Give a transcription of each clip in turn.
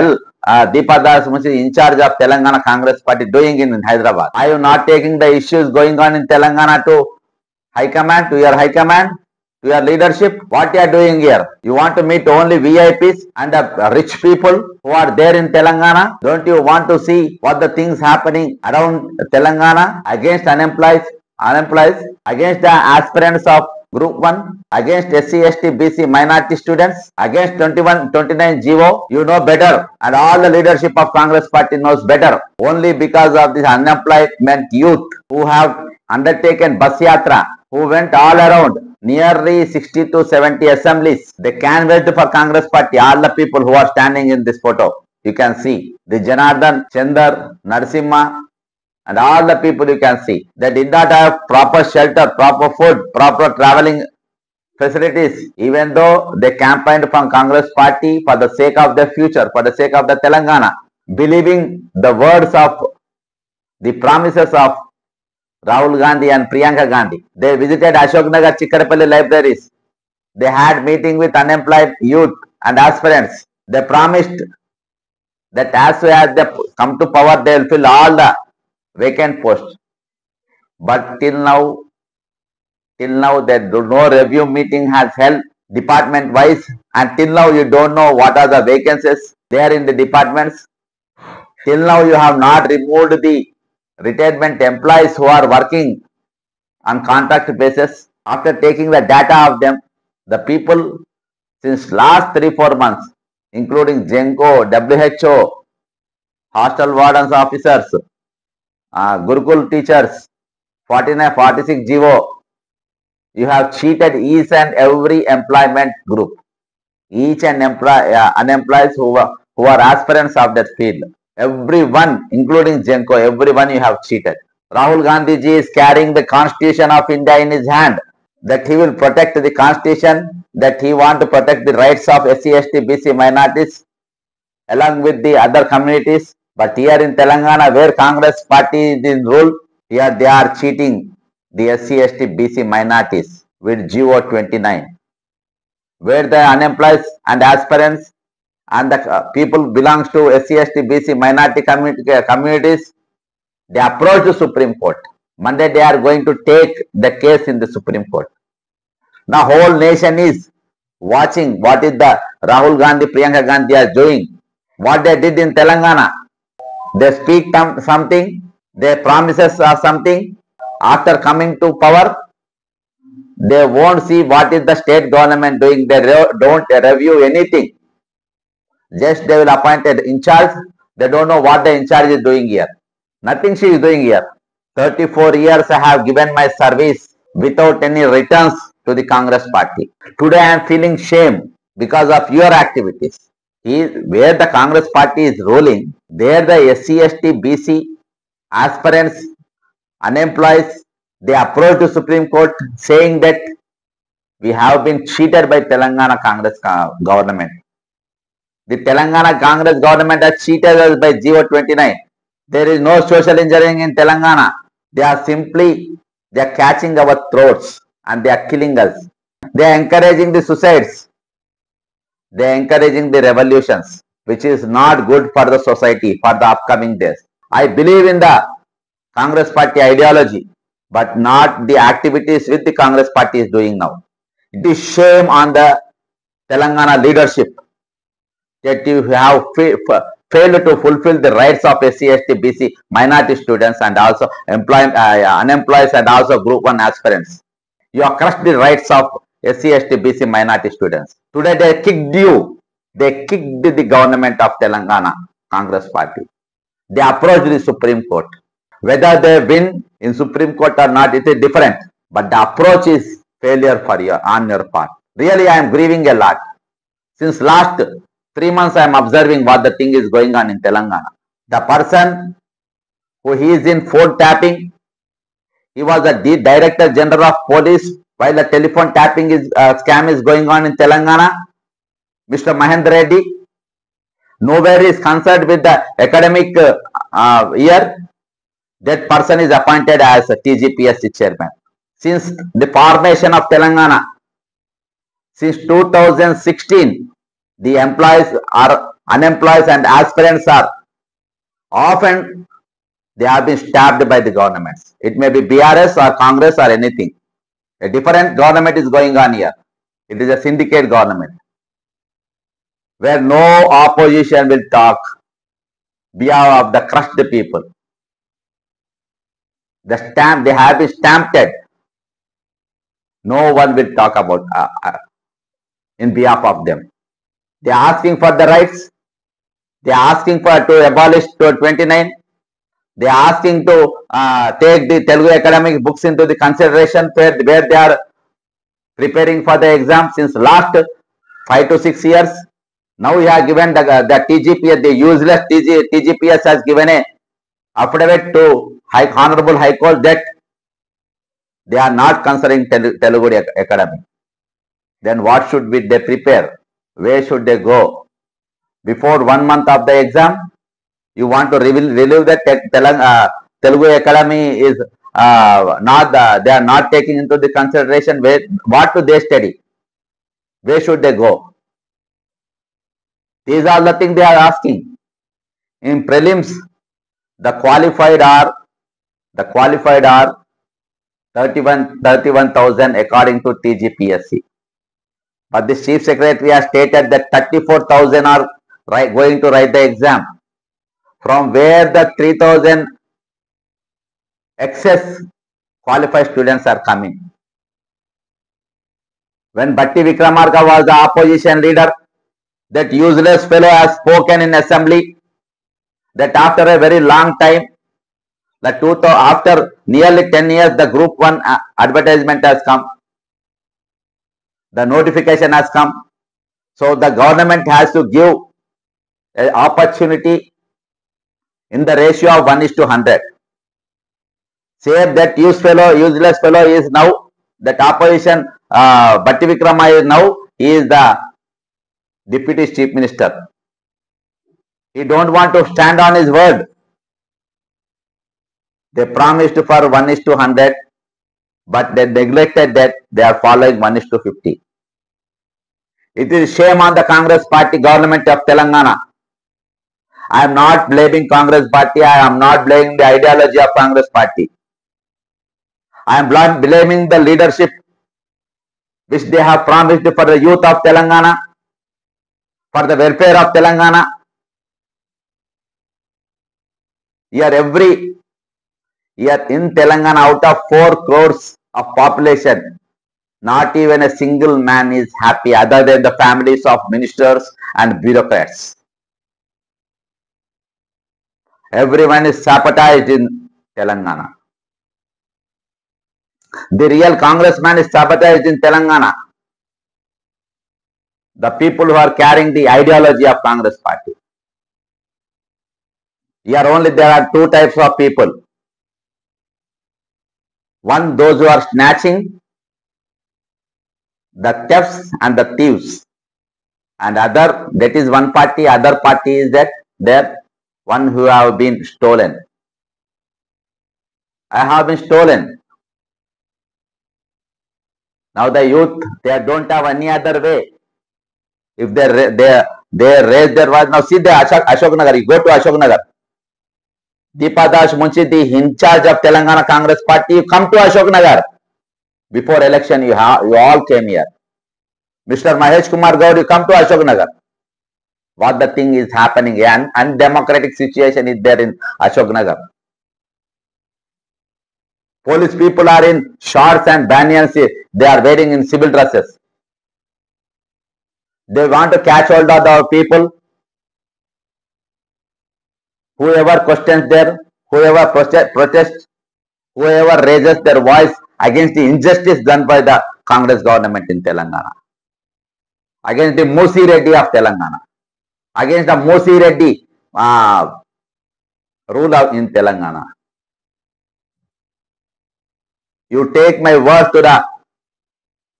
uh, Deepa Das Munshi in charge of Telangana Congress party doing in Hyderabad. Are you not taking the issues going on in Telangana to high command, to your high command? To your leadership, what you are doing here? You want to meet only VIPs and the rich people who are there in Telangana? Don't you want to see what the things happening around Telangana against unemployed, unemployed against the aspirants of Group 1 against SC, ST, BC minority students, against 21-29 GO. You know better, and all the leadership of Congress party knows better. Only because of this unemployment youth who have undertaken bus yatra, who went all around nearly 60 to 70 assemblies. They canvassed for Congress party, all the people who are standing in this photo. You can see the Janardhan, Chandar, Narasimha, and all the people you can see they did not have proper shelter proper food proper traveling facilities even though they campaigned from congress party for the sake of the future for the sake of the telangana believing the words of the promises of rahul gandhi and priyanka gandhi they visited ashok nagar chikkarpalli libraries they had meeting with unemployed youth and aspirants they promised that as soon as they come to power they will fill all the vacant post. But till now, till now that no review meeting has held department wise and till now you don't know what are the vacancies there in the departments. Till now you have not removed the retirement employees who are working on contract basis. After taking the data of them, the people since last 3-4 months including Jenko, WHO, hostel wardens officers, uh, Gurukul teachers, 49, 46 GO, you have cheated each and every employment group, each and employ, uh, unemployed who, who are aspirants of that field. Everyone, including Jenko, everyone you have cheated. Rahul Gandhi ji is carrying the constitution of India in his hand, that he will protect the constitution, that he want to protect the rights of SCST, BC minorities along with the other communities. But here in Telangana, where Congress party is in rule, here they are cheating the SC, ST, BC minorities with GO 29, where the unemployed and aspirants and the people belongs to SC, ST, BC minority community communities, they approach the Supreme Court. Monday they are going to take the case in the Supreme Court. Now whole nation is watching what is the Rahul Gandhi, Priyanka Gandhi are doing, what they did in Telangana. they speak something, they promises are something. After coming to power, they won't see what is the state government doing. They don't review anything. Just they will appoint an in charge. They don't know what the in charge is doing here. Nothing she is doing here. 34 years I have given my service without any returns to the Congress party. Today I am feeling shame because of your activities. ఈ where the Congress party is ruling there the SC ST BC aspirants unemployees they approach to Supreme Court saying that we have been cheated by Telangana Congress government the Telangana Congress government are cheated by G O twenty nine there is no social engineering in Telangana they are simply they are catching our throats and they are killing us they are encouraging the suicides They are encouraging the revolutions, which is not good for the society for the upcoming days. I believe in the Congress party ideology, but not the activities which the Congress party is doing now. It is shame on the Telangana leadership that you have failed to fulfill the rights of SC, ST, BC minority students and also employed, uh, unemployed and also group 1 aspirants. You have crushed the rights of SC, BC minority students. Today they kicked you. They kicked the government of Telangana Congress Party. They approached the Supreme Court. Whether they win in Supreme Court or not, it is different. But the approach is failure for your on your part. Really, I am grieving a lot. Since last three months, I am observing what the thing is going on in Telangana. The person who he is in phone tapping, he was the director general of police while the telephone tapping is uh, scam is going on in Telangana, Mr. Mahendra Reddy nowhere is concerned with the academic uh, uh year. That person is appointed as a TGPSC chairman. Since the formation of Telangana, since 2016, the employees are unemployed and aspirants are often they have been stabbed by the governments. It may be BRS or Congress or anything. A different government is going on here. It is a syndicate government where no opposition will talk behalf of the crushed people. The stamp they have been stamped. No one will talk about uh, uh, in behalf of them. They are asking for the rights. They are asking for to abolish 29. They asked him to uh, take the Telugu academic books into the consideration where, where they are preparing for the exam since last five to six years. Now he has given the, the TGPS, the useless TG, TGPS has given a affidavit to High Honorable High Court that they are not considering Tel Telugu Academy. Then what should be they prepare? Where should they go? Before one month of the exam, You want to reveal, relieve that uh, Telugu economy is uh, not, uh, they are not taking into the consideration where, what do they study? Where should they go? These are the things they are asking. In prelims, the qualified are, the qualified are 31,000 31, according to TGPSC. But the chief secretary has stated that 34,000 are going to write the exam from where the 3000 excess qualified students are coming. When Bhatti Vikramarka was the opposition leader, that useless fellow has spoken in assembly that after a very long time, the two, after nearly 10 years, the group 1 uh, advertisement has come. The notification has come. So the government has to give opportunity in the ratio of 1 is to 100. Say that use fellow, useless fellow is now that opposition uh, Bhatti Vikrama is now he is the deputy chief minister. He don't want to stand on his word. They promised for 1 is to 100 but they neglected that they are following 1 is to 50. It is shame on the Congress party government of Telangana. I am not blaming Congress party. I am not blaming the ideology of Congress party. I am blaming the leadership which they have promised for the youth of Telangana, for the welfare of Telangana. Every year in Telangana, out of 4 crores of population, not even a single man is happy other than the families of ministers and bureaucrats. Everyone is sabotaged in Telangana. The real congressman is sabotaged in Telangana. The people who are carrying the ideology of Congress party. Here only there are two types of people. One, those who are snatching the thefts and the thieves. And other, that is one party, other party is that there. one who have been stolen. I have been stolen. Now the youth, they don't have any other way. If they they they raise their voice now, see the Ashok, Ashok Nagar. You go to Ashok Nagar. Deepadash Munshi, the in charge of Telangana Congress Party, you come to Ashok Nagar. Before election, you have you all came here. Mr. Mahesh Kumar Gaur, come to Ashok Nagar. what the thing is happening. An undemocratic situation is there in Ashok Nagar. Police people are in shorts and banyans. They are wearing in civil dresses. They want to catch hold of the people. Whoever questions there, whoever protests, whoever raises their voice against the injustice done by the Congress government in Telangana, against the Musi Reddy of Telangana. Against the Musireddy rule of in Telangana you take my words to the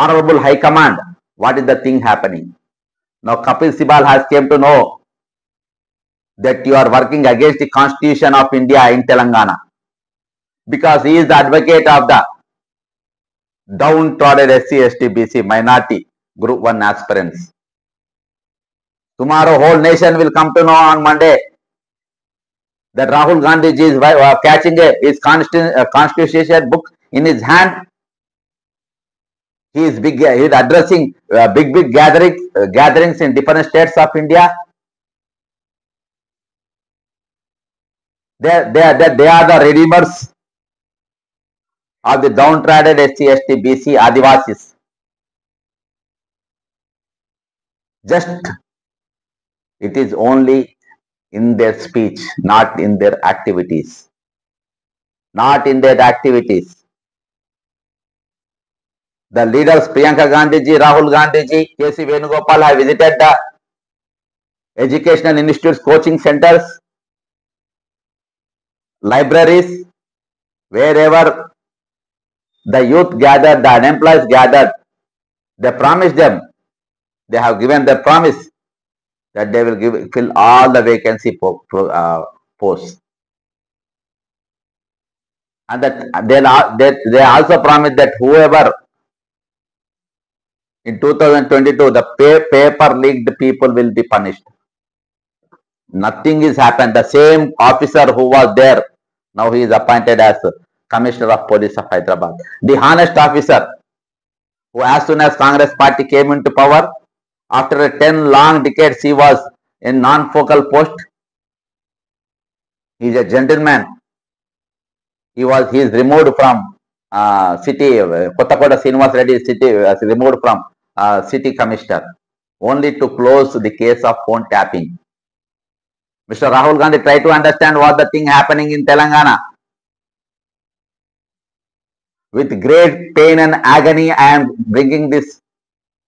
honorable high command what is the thing happening now kapil sibal has came to know that you are working against the constitution of india in telangana because he is the advocate of the downtrodden sc st bc minority group 1 aspirants Tomorrow, whole nation will come to know on Monday that Rahul Gandhi ji is catching a, his constitution book in his hand. He is big. he is addressing big, big gathering gatherings in different states of India. They, they, are they are the redeemers of the downtrodden SC, ST, BC, Adivasis. Just It is only in their speech, not in their activities. Not in their activities. The leaders Priyanka Gandhiji, Rahul Gandhiji, K.C. Venugopal have visited the educational institutes, coaching centers, libraries, wherever the youth gathered, the unemployed gathered. They promised them. They have given the promise that they will give fill all the vacancy po, pro, uh, posts. And that they, they, they also promised that whoever in 2022 the pay, paper leaked people will be punished. Nothing is happened. The same officer who was there, now he is appointed as Commissioner of Police of Hyderabad. The honest officer who as soon as Congress party came into power, after 10 long decades, he was in non-focal post. He is a gentleman. He was he is removed from uh, city. Uh, Kottakoda was Reddy city was uh, removed from uh, city commissioner only to close the case of phone tapping. Mr. Rahul Gandhi tried to understand what the thing happening in Telangana. With great pain and agony, I am bringing this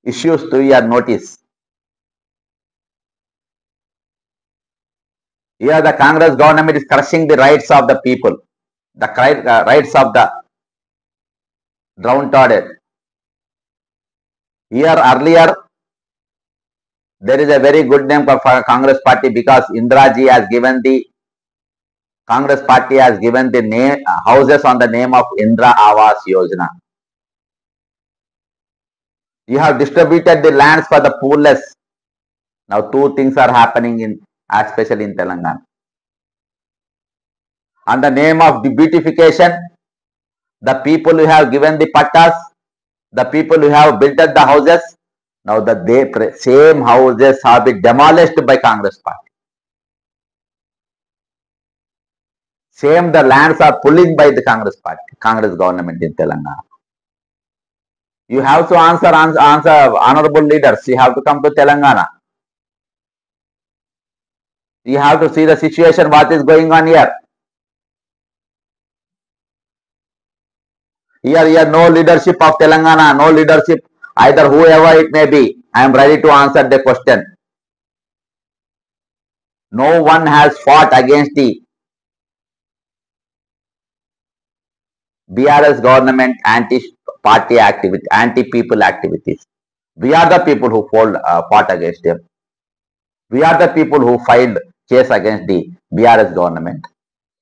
issues to your notice. Here the Congress government is crushing the rights of the people, the uh, rights of the downtrodden. Here earlier there is a very good name for Congress party because Indraji has given the Congress party has given the name, houses on the name of Indra Avas Yojana. You have distributed the lands for the poorless. Now two things are happening in, especially in Telangana. On the name of the beautification, the people who have given the pattas, the people who have built the houses, now the they, same houses have been demolished by Congress party. Same the lands are pulling by the Congress party, Congress government in Telangana. You have to answer, answer, answer honorable leaders. You have to come to Telangana. You have to see the situation, what is going on here. Here, here, no leadership of Telangana, no leadership, either whoever it may be. I am ready to answer the question. No one has fought against the BRS government anti party activity, anti-people activities. We are the people who fought, uh, fought against them. We are the people who filed case against the BRS government.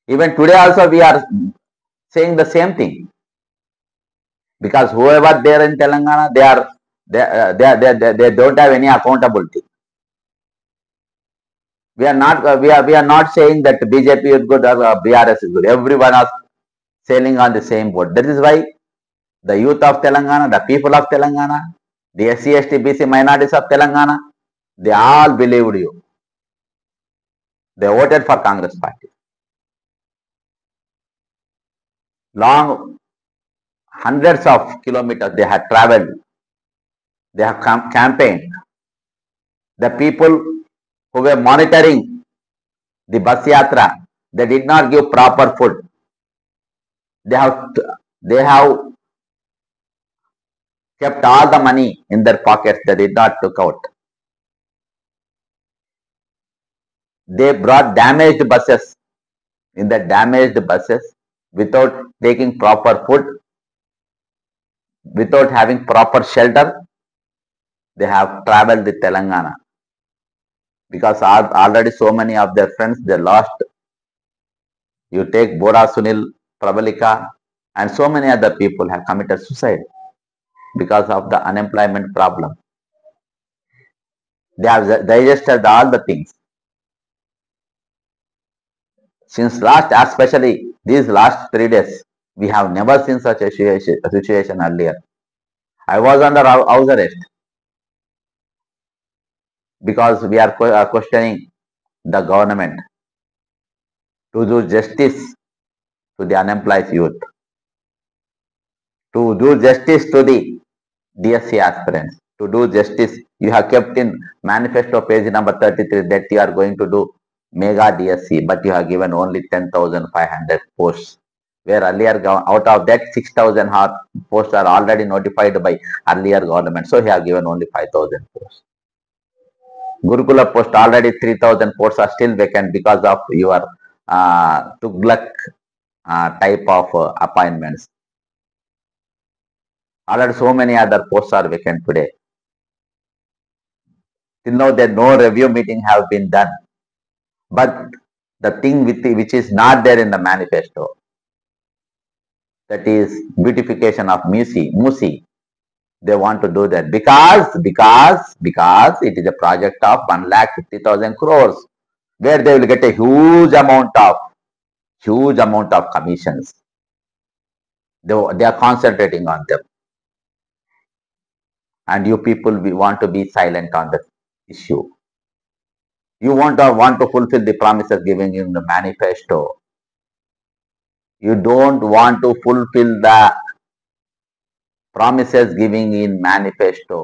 Even today also we are saying the same thing. Because whoever there in Telangana, they are they, uh, they, they, they, they don't have any accountability. We are not uh, we are we are not saying that BJP is good or uh, BRS is good. Everyone is sailing on the same boat. That is why the youth of Telangana, the people of Telangana, the SC, BC minorities of Telangana, they all believed you. They voted for Congress party. Long hundreds of kilometers they had traveled. They have campaigned. The people who were monitoring the bus yatra, they did not give proper food. They have, they have kept all the money in their pockets. They did not took out. They brought damaged buses. In the damaged buses, without taking proper food, without having proper shelter, they have traveled the Telangana. Because already so many of their friends, they lost. You take Bora Sunil, Prabalika, and so many other people have committed suicide because of the unemployment problem. They have digested all the things. Since last, especially these last three days, we have never seen such a situation earlier. I was under house arrest because we are questioning the government to do justice to the unemployed youth, to do justice to the DSC aspirants. To do justice, you have kept in manifesto page number 33 that you are going to do mega DSC, but you have given only 10,500 posts. Where earlier, out of that 6,000 posts are already notified by earlier government. So, you have given only 5,000 posts. Gurukula post already 3000 posts are still vacant because of your uh, Tughlaq uh, type of uh, appointments. Already so many other posts are vacant today. Till now, there no review meeting have been done. But the thing the, which is not there in the manifesto, that is beautification of Musi, Musi, they want to do that because, because, because it is a project of one lakh fifty thousand crores where they will get a huge amount of, huge amount of commissions. They, they are concentrating on them and you people want to be silent on this issue. You want to want to fulfill the promises given in the manifesto. You don't want to fulfill the promises given in manifesto.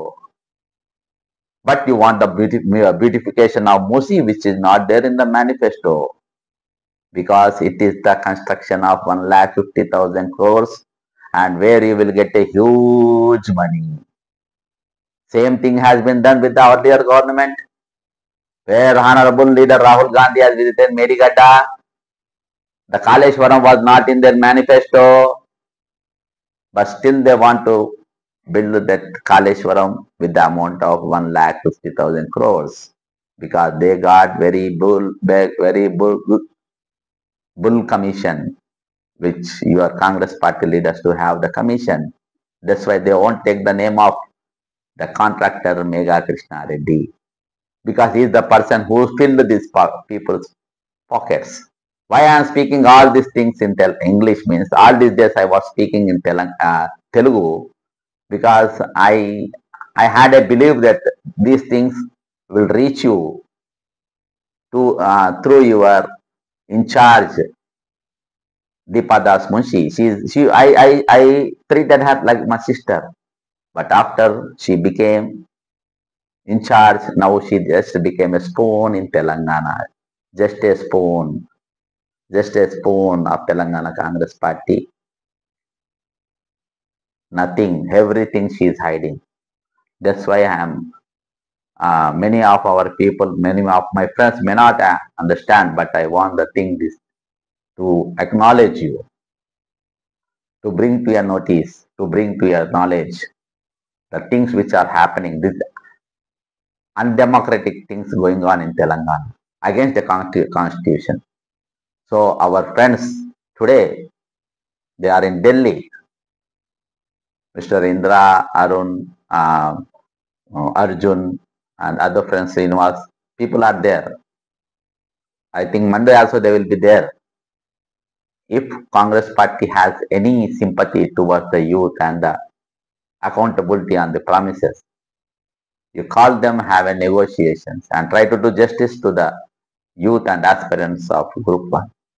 But you want the uh, beautification of Musi, which is not there in the manifesto, because it is the construction of one lakh fifty thousand crores, and where you will get a huge money same thing has been done with the earlier government, where Honorable Leader Rahul Gandhi has visited Merigata. The Kaleshwaram was not in their manifesto, but still they want to build that Kaleshwaram with the amount of 1 lakh 50,000 crores because they got very bull, very bull, bull commission, which your Congress party leaders to have the commission. That's why they won't take the name of the contractor Mega Krishna Reddy because he is the person who filled these people's pockets. Why I am speaking all these things in tel English means all these days I was speaking in tel uh, Telugu because I I had a belief that these things will reach you to uh, through your in charge Deepa Munshi. She she I I I treated her like my sister. But after she became in charge, now she just became a spoon in Telangana, just a spoon, just a spoon of Telangana Congress Party. Nothing, everything she is hiding. That's why I am. Uh, many of our people, many of my friends may not uh, understand, but I want the thing this to acknowledge you, to bring to your notice, to bring to your knowledge the things which are happening, this undemocratic things going on in Telangana against the constitution. So our friends today, they are in Delhi. Mr. Indra, Arun, uh, Arjun and other friends, Srinivas, people are there. I think Monday also they will be there. If Congress party has any sympathy towards the youth and the accountability on the promises. You call them, have a negotiations and try to do justice to the youth and aspirants of group one.